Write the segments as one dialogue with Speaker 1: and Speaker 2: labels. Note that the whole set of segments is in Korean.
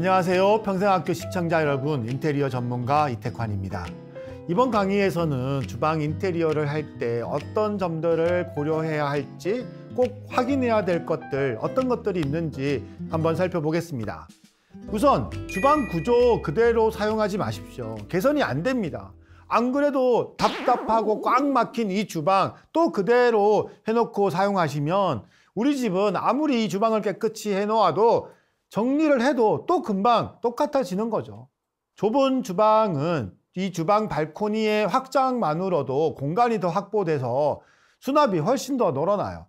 Speaker 1: 안녕하세요. 평생학교 시청자 여러분, 인테리어 전문가 이태환입니다. 이번 강의에서는 주방 인테리어를 할 때 어떤 점들을 고려해야 할지 꼭 확인해야 될 것들, 어떤 것들이 있는지 한번 살펴보겠습니다. 우선 주방 구조 그대로 사용하지 마십시오. 개선이 안 됩니다. 안 그래도 답답하고 꽉 막힌 이 주방 또 그대로 해놓고 사용하시면 우리 집은 아무리 이 주방을 깨끗이 해놓아도 정리를 해도 또 금방 똑같아지는 거죠. 좁은 주방은 이 주방 발코니의 확장만으로도 공간이 더 확보돼서 수납이 훨씬 더 늘어나요.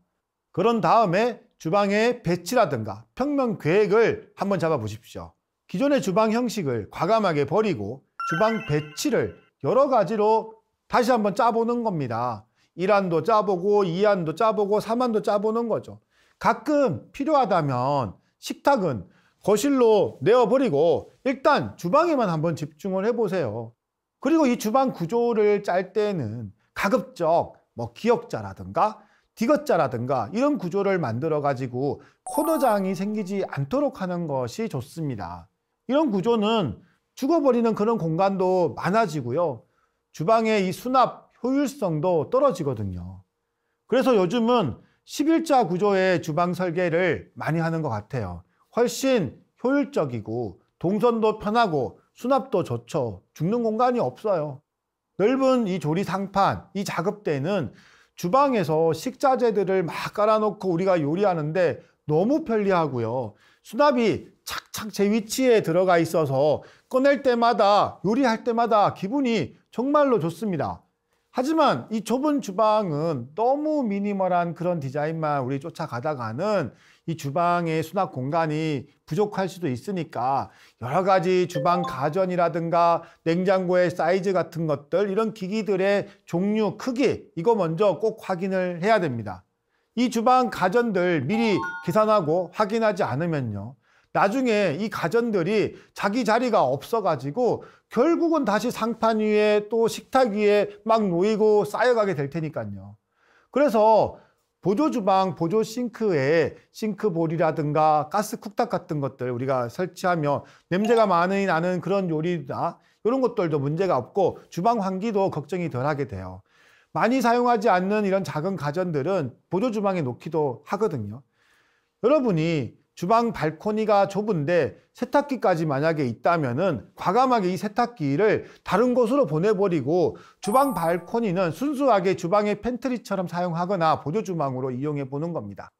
Speaker 1: 그런 다음에 주방의 배치라든가 평면 계획을 한번 잡아 보십시오. 기존의 주방 형식을 과감하게 버리고 주방 배치를 여러 가지로 다시 한번 짜보는 겁니다. 1안도 짜보고 2안도 짜보고 3안도 짜보는 거죠. 가끔 필요하다면 식탁은 거실로 내어버리고 일단 주방에만 한번 집중을 해보세요. 그리고 이 주방 구조를 짤 때는 가급적 뭐 기역자라든가 디귿자라든가 이런 구조를 만들어 가지고 코너장이 생기지 않도록 하는 것이 좋습니다. 이런 구조는 죽어버리는 그런 공간도 많아지고요. 주방의 이 수납 효율성도 떨어지거든요. 그래서 요즘은 11자 구조의 주방 설계를 많이 하는 것 같아요. 훨씬 효율적이고 동선도 편하고 수납도 좋죠. 죽는 공간이 없어요. 넓은 이 조리 상판, 이 작업대는 주방에서 식자재들을 막 깔아놓고 우리가 요리하는데 너무 편리하고요. 수납이 착착 제 위치에 들어가 있어서 꺼낼 때마다 요리할 때마다 기분이 정말로 좋습니다. 하지만 이 좁은 주방은 너무 미니멀한 그런 디자인만 우리 쫓아가다가는 이 주방의 수납 공간이 부족할 수도 있으니까 여러 가지 주방 가전이라든가 냉장고의 사이즈 같은 것들 이런 기기들의 종류, 크기 이거 먼저 꼭 확인을 해야 됩니다. 이 주방 가전들 미리 계산하고 확인하지 않으면요. 나중에 이 가전들이 자기 자리가 없어가지고 결국은 다시 상판 위에 또 식탁 위에 막 놓이고 쌓여가게 될 테니까요. 그래서 보조 주방, 보조 싱크에 싱크볼이라든가 가스 쿡탑 같은 것들 우리가 설치하면 냄새가 많이 나는 그런 요리나 이런 것들도 문제가 없고 주방 환기도 걱정이 덜 하게 돼요. 많이 사용하지 않는 이런 작은 가전들은 보조 주방에 놓기도 하거든요. 여러분이 주방 발코니가 좁은데 세탁기까지 만약에 있다면은 과감하게 이 세탁기를 다른 곳으로 보내버리고 주방 발코니는 순수하게 주방의 팬트리처럼 사용하거나 보조 주방으로 이용해 보는 겁니다.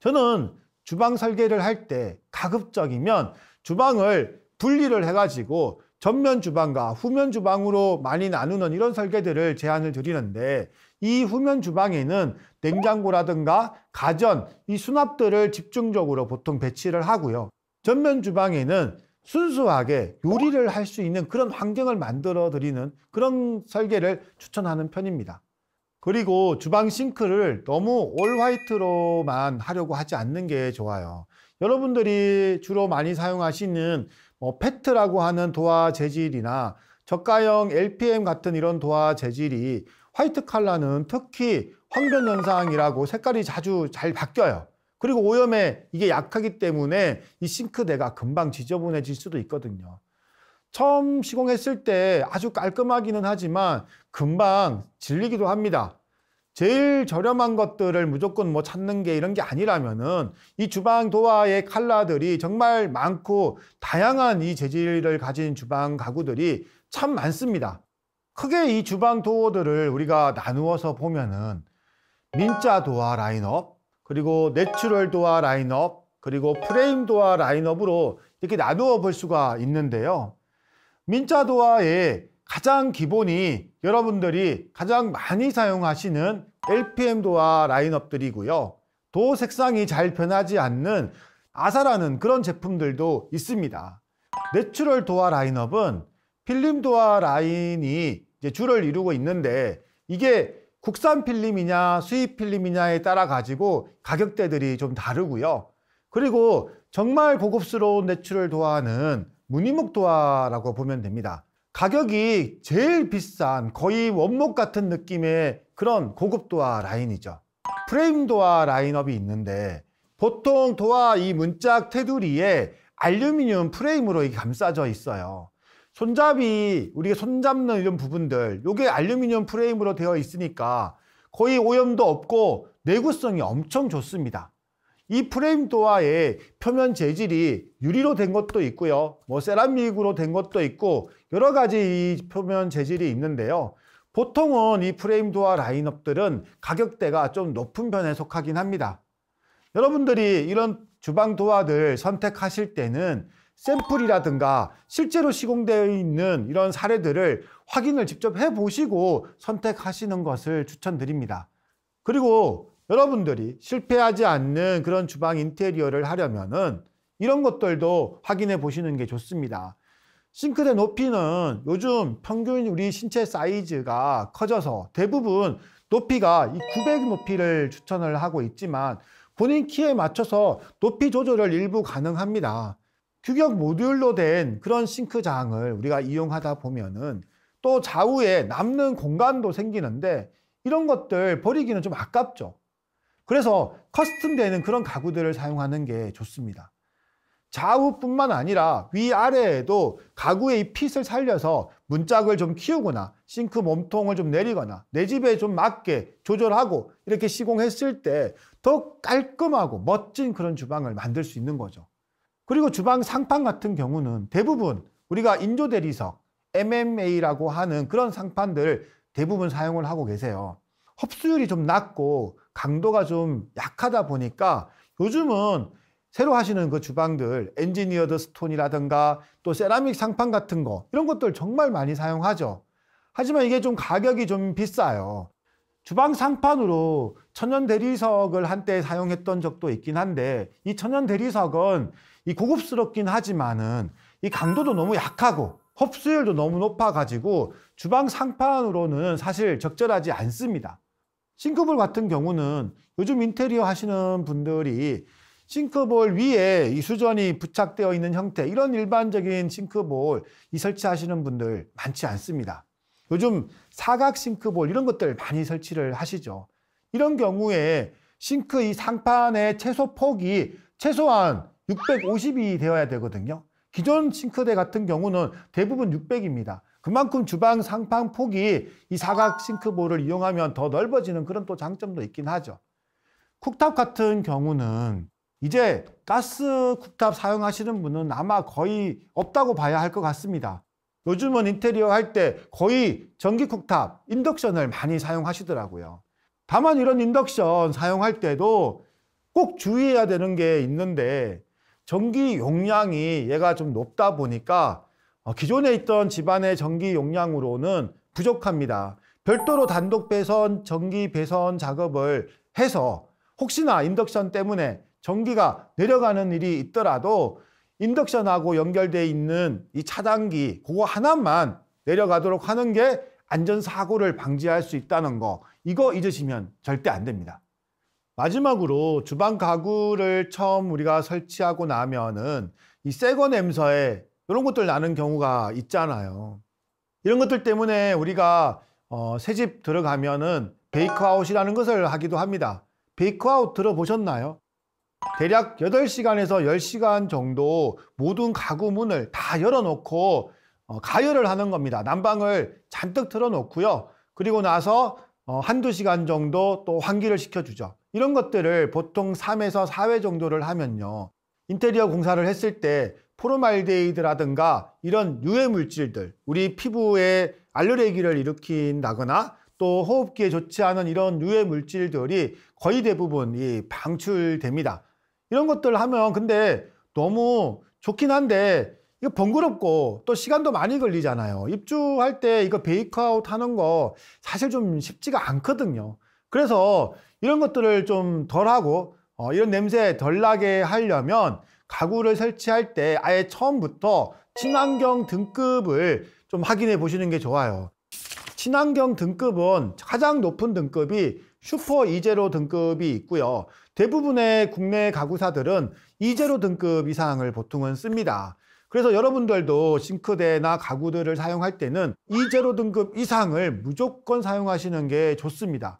Speaker 1: 저는 주방 설계를 할 때 가급적이면 주방을 분리를 해가지고 전면 주방과 후면 주방으로 많이 나누는 이런 설계들을 제안을 드리는데 이 후면 주방에는 냉장고라든가 가전, 이 수납들을 집중적으로 보통 배치를 하고요. 전면 주방에는 순수하게 요리를 할 수 있는 그런 환경을 만들어 드리는 그런 설계를 추천하는 편입니다. 그리고 주방 싱크를 너무 올 화이트로만 하려고 하지 않는 게 좋아요. 여러분들이 주로 많이 사용하시는 뭐 페트라고 하는 도화 재질이나 저가형 LPM 같은 이런 도화 재질이 화이트 칼라는 특히 황변 현상이라고 색깔이 자주 잘 바뀌어요. 그리고 오염에 이게 약하기 때문에 이 싱크대가 금방 지저분해질 수도 있거든요. 처음 시공했을 때 아주 깔끔하기는 하지만 금방 질리기도 합니다. 제일 저렴한 것들을 무조건 뭐 찾는 게 이런 게 아니라면은 이 주방 도화의 칼라들이 정말 많고 다양한 이 재질을 가진 주방 가구들이 참 많습니다. 크게 이 주방 도어들을 우리가 나누어서 보면은 민자 도어 라인업, 그리고 natural 도어 라인업, 그리고 프레임 도어 라인업으로 이렇게 나누어 볼 수가 있는데요. 민자 도어의 가장 기본이 여러분들이 가장 많이 사용하시는 LPM 도어 라인업들이고요. 도 색상이 잘 변하지 않는 ASA라는 그런 제품들도 있습니다. natural 도어 라인업은 필름 도어 라인이 주를 이루고 있는데 이게 국산 필름이냐 수입 필름이냐에 따라 가지고 가격대들이 좀 다르고요. 그리고 정말 고급스러운 natural 도어는 무늬목 도어라고 보면 됩니다. 가격이 제일 비싼 거의 원목 같은 느낌의 그런 고급 도어 라인이죠. 프레임 도어 라인업이 있는데 보통 도화 이 문짝 테두리에 알루미늄 프레임으로 감싸져 있어요. 손잡이, 우리가 손잡는 이런 부분들, 이게 알루미늄 프레임으로 되어 있으니까 거의 오염도 없고 내구성이 엄청 좋습니다. 이 프레임 도화의 표면 재질이 유리로 된 것도 있고요. 뭐 세라믹으로 된 것도 있고 여러 가지 이 표면 재질이 있는데요. 보통은 이 프레임 도화 라인업들은 가격대가 좀 높은 편에 속하긴 합니다. 여러분들이 이런 주방 도화들 선택하실 때는 샘플이라든가 실제로 시공되어 있는 이런 사례들을 확인을 직접 해보시고 선택하시는 것을 추천드립니다. 그리고 여러분들이 실패하지 않는 그런 주방 인테리어를 하려면은 이런 것들도 확인해 보시는 게 좋습니다. 싱크대 높이는 요즘 평균 우리 신체 사이즈가 커져서 대부분 높이가 이 900 높이를 추천을 하고 있지만 본인 키에 맞춰서 높이 조절을 일부 가능합니다. 규격 모듈로 된 그런 싱크장을 우리가 이용하다 보면은 또 좌우에 남는 공간도 생기는데 이런 것들 버리기는 좀 아깝죠. 그래서 커스텀되는 그런 가구들을 사용하는 게 좋습니다. 좌우뿐만 아니라 위아래에도 가구의 핏을 살려서 문짝을 좀 키우거나 싱크 몸통을 좀 내리거나 내 집에 좀 맞게 조절하고 이렇게 시공했을 때 더 깔끔하고 멋진 그런 주방을 만들 수 있는 거죠. 그리고 주방 상판 같은 경우는 대부분 우리가 인조 대리석, MMA라고 하는 그런 상판들 대부분 사용을 하고 계세요. 흡수율이 좀 낮고 강도가 좀 약하다 보니까 요즘은 새로 하시는 그 주방들 engineered stone이라든가 또 세라믹 상판 같은 거 이런 것들 정말 많이 사용하죠. 하지만 이게 좀 가격이 좀 비싸요. 주방 상판으로 천연 대리석을 한때 사용했던 적도 있긴 한데 이 천연 대리석은 이 고급스럽긴 하지만은 이 강도도 너무 약하고 흡수율도 너무 높아 가지고 주방 상판으로는 사실 적절하지 않습니다. 싱크볼 같은 경우는 요즘 인테리어 하시는 분들이 싱크볼 위에 이 수전이 부착되어 있는 형태 이런 일반적인 싱크볼 이 설치하시는 분들 많지 않습니다. 요즘 사각 싱크볼 이런 것들 많이 설치를 하시죠. 이런 경우에 싱크 이 상판의 최소 폭이 최소한 650이 되어야 되거든요. 기존 싱크대 같은 경우는 대부분 600입니다. 그만큼 주방 상판 폭이 이 사각 싱크볼을 이용하면 더 넓어지는 그런 또 장점도 있긴 하죠. 쿡탑 같은 경우는 이제 가스 쿡탑 사용하시는 분은 아마 거의 없다고 봐야 할 것 같습니다. 요즘은 인테리어 할 때 거의 전기 쿡탑, 인덕션을 많이 사용하시더라고요. 다만 이런 인덕션 사용할 때도 꼭 주의해야 되는 게 있는데 전기 용량이 얘가 좀 높다 보니까 어, 기존에 있던 집안의 전기 용량으로는 부족합니다. 별도로 단독 배선, 전기 배선 작업을 해서 혹시나 인덕션 때문에 전기가 내려가는 일이 있더라도 인덕션하고 연결되어 있는 이 차단기 그거 하나만 내려가도록 하는 게 안전사고를 방지할 수 있다는 거 이거 잊으시면 절대 안 됩니다. 마지막으로 주방 가구를 처음 우리가 설치하고 나면은 이 새거 냄새에 이런 것들 나는 경우가 있잖아요. 이런 것들 때문에 우리가 어, 새집 들어가면은 베이크아웃이라는 것을 하기도 합니다. 베이크아웃 들어보셨나요? 대략 8시간에서 10시간 정도 모든 가구 문을 다 열어놓고 어, 가열을 하는 겁니다. 난방을 잔뜩 틀어놓고요. 그리고 나서 어, 한두 시간 정도 또 환기를 시켜주죠. 이런 것들을 보통 3에서 4회 정도를 하면요. 인테리어 공사를 했을 때 포르말데이드라든가 이런 유해 물질들, 우리 피부에 알레르기를 일으킨다거나 또 호흡기에 좋지 않은 이런 유해 물질들이 거의 대부분 이 방출됩니다. 이런 것들 하면 근데 너무 좋긴 한데 이거 번거롭고 또 시간도 많이 걸리잖아요. 입주할 때 이거 베이크아웃 하는 거 사실 좀 쉽지가 않거든요. 그래서 이런 것들을 좀 덜하고 어, 이런 냄새 덜 나게 하려면 가구를 설치할 때 아예 처음부터 친환경 등급을 좀 확인해 보시는 게 좋아요. 친환경 등급은 가장 높은 등급이 슈퍼 이제로 등급이 있고요. 대부분의 국내 가구사들은 이제로 등급 이상을 보통은 씁니다. 그래서 여러분들도 싱크대나 가구들을 사용할 때는 이제로 등급 이상을 무조건 사용하시는 게 좋습니다.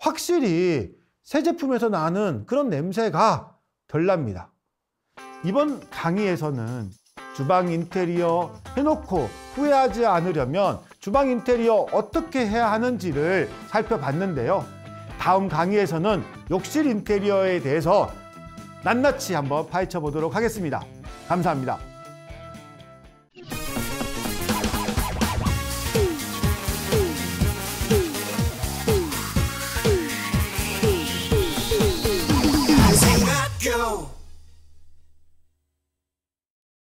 Speaker 1: 확실히 새 제품에서 나는 그런 냄새가 덜 납니다. 이번 강의에서는 주방 인테리어 해놓고 후회하지 않으려면 주방 인테리어 어떻게 해야 하는지를 살펴봤는데요. 다음 강의에서는 욕실 인테리어에 대해서 낱낱이 한번 파헤쳐 보도록 하겠습니다. 감사합니다.